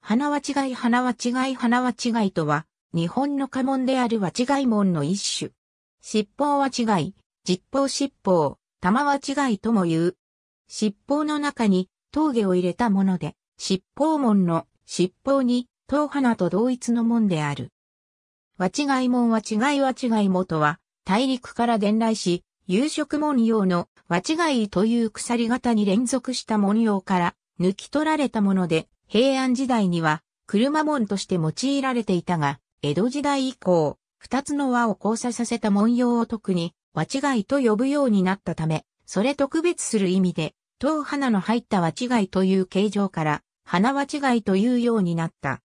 花は違い花は違い花は違いとは、日本の家紋であるは違い門の一種。尻尾は違い、実法尻尾、玉は違いとも言う。尻尾の中に峠を入れたもので、尻尾門の尻尾に、東花と同一の門である。和違い門は違いは違いもとは、大陸から伝来し、有色文様の和違いという鎖型に連続した文様から抜き取られたもので、平安時代には車門として用いられていたが、江戸時代以降、二つの輪を交差させた文様を特に和違いと呼ぶようになったため、それと区別する意味で、当花の入った和違いという形状から、花和違いというようになった。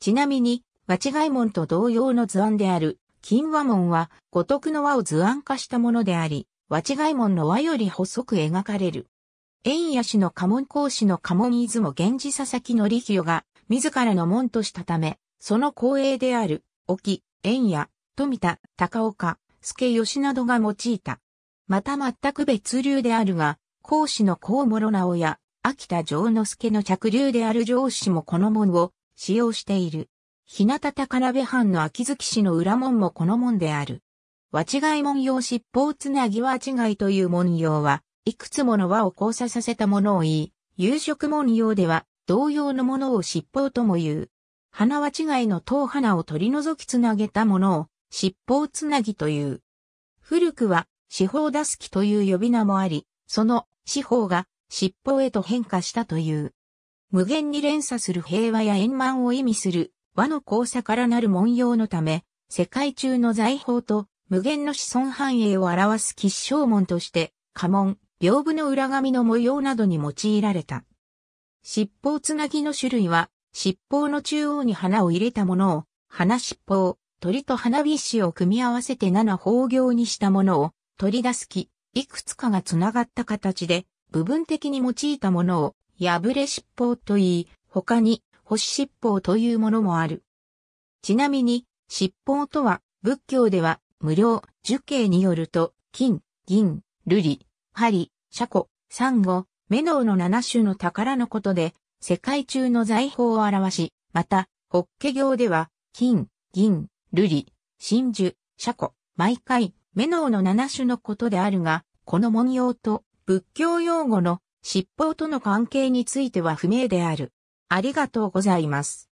ちなみに、和違い門と同様の図案である、金和門は、五徳の輪を図案化したものであり、和違い門の輪より細く描かれる。円谷氏の家紋講師の家紋出雲源氏佐々木の力が、自らの門としたため、その後衛である、沖、円谷、富田、高岡、助吉などが用いた。また全く別流であるが、講師の高諸直や、秋田城之助の着流である上司もこの門を使用している。日向高鍋藩の秋月氏の裏門もこの門である。和違い文様尻尾つなぎ和違いという文様は、いくつもの輪を交差させたものを言い、有色文様では同様のものを尻尾とも言う。花は違いの塔花を取り除きつなげたものを尻尾つなぎという。古くは四方出す木という呼び名もあり、その四方が尻尾へと変化したという。無限に連鎖する平和や円満を意味する和の交差からなる文様のため、世界中の財宝と無限の子孫繁栄を表す吉祥門として、家紋、屏風の裏紙の模様などに用いられた。尻尾つなぎの種類は、尻尾の中央に花を入れたものを、花尻尾、鳥と花火師を組み合わせて七方行にしたものを、取り出す木、いくつかがつながった形で、部分的に用いたものを、破れ尻尾と言い、他に、星尻尾というものもある。ちなみに、尻尾とは、仏教では、無料、受刑によると、金、銀、瑠璃、針、車庫、サンゴ、メノウの七種の宝のことで、世界中の財宝を表し、また、法華経では、金、銀、瑠璃、真珠、車庫、毎回、メノウの七種のことであるが、この文様と仏教用語の尻尾との関係については不明である。ありがとうございます。